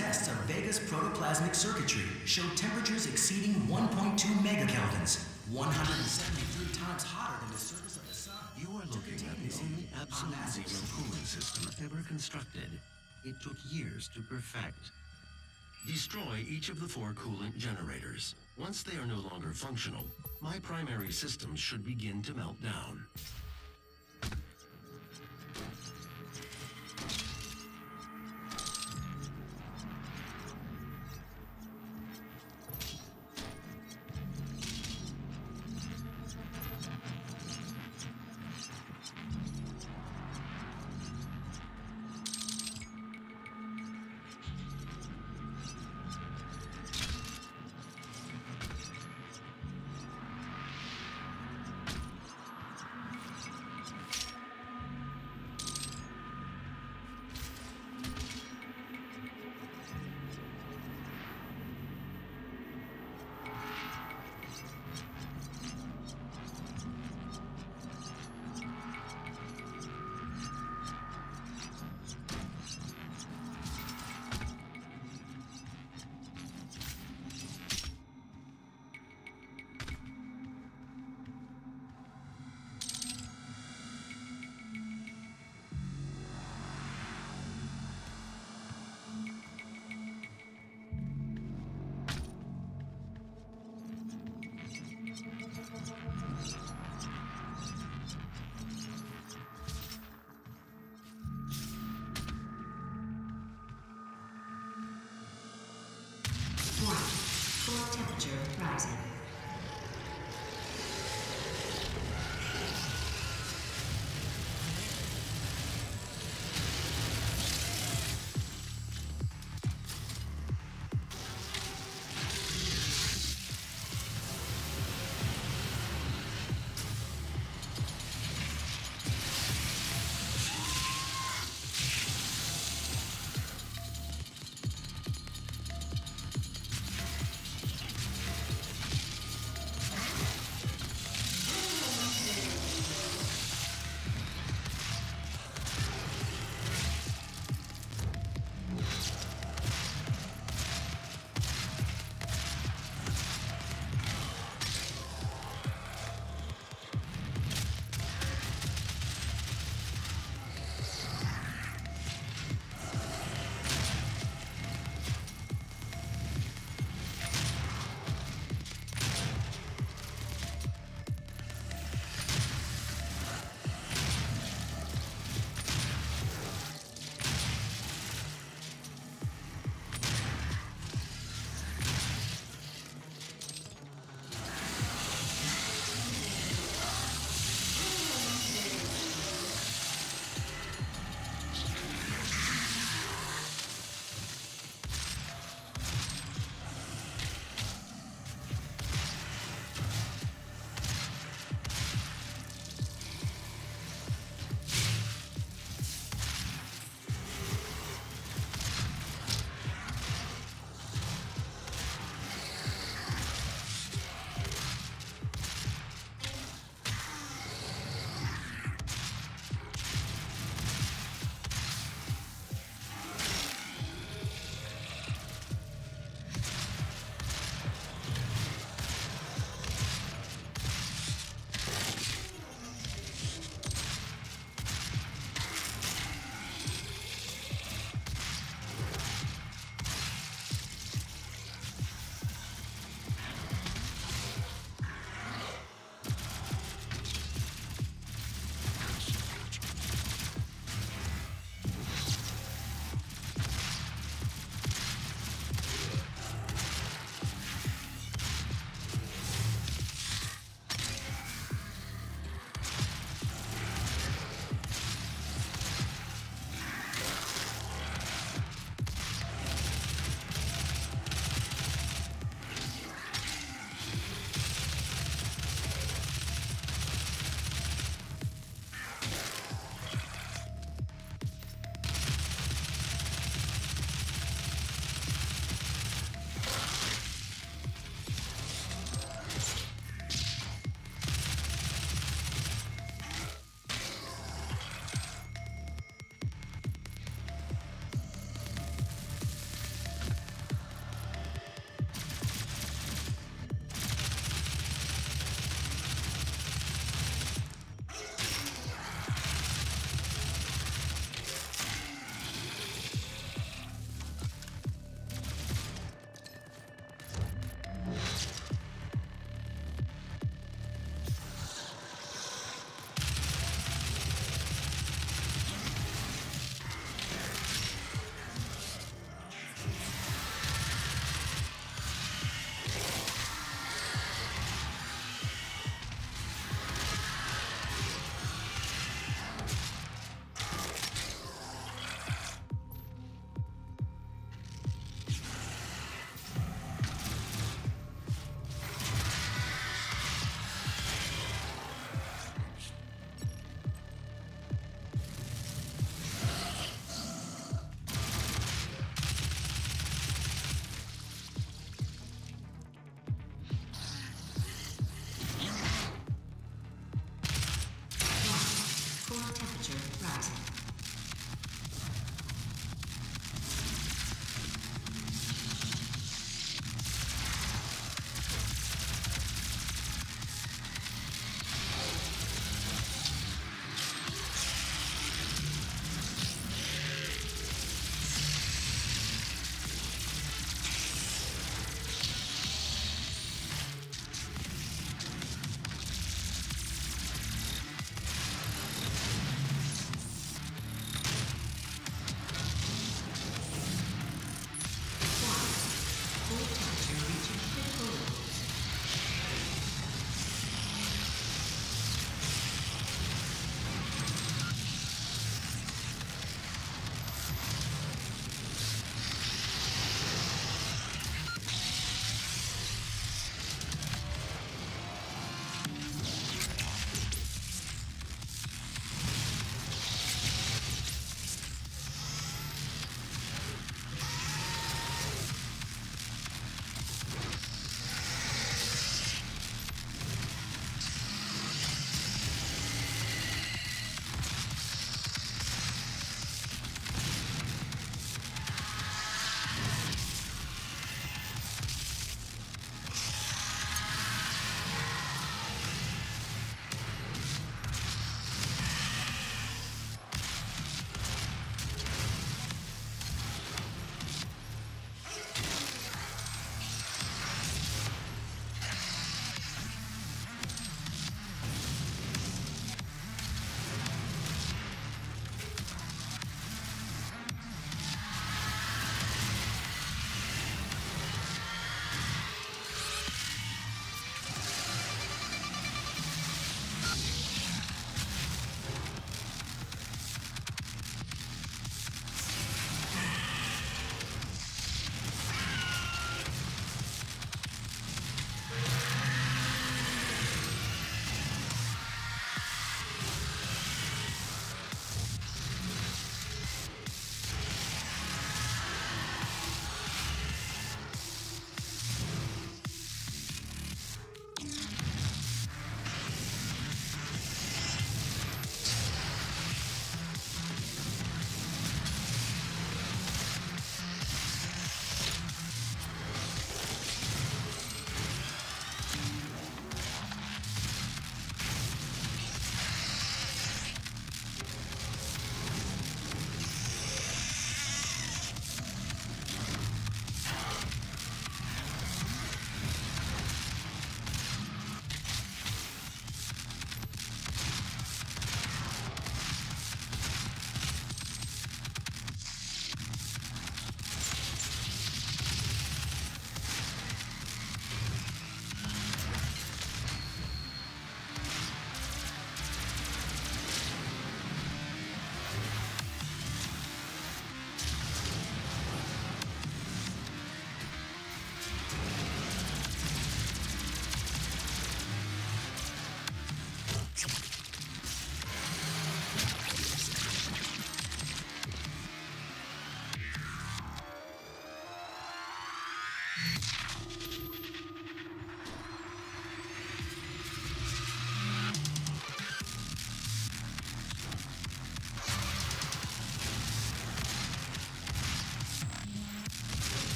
tests of Vega's protoplasmic circuitry showed temperatures exceeding 1.2 megakelvins, 173 times hotter than the surface of the sun. You are looking at the only absolute zero cooling system ever constructed. It took years to perfect. Destroy each of the four coolant generators. Once they are no longer functional, my primary systems should begin to melt down.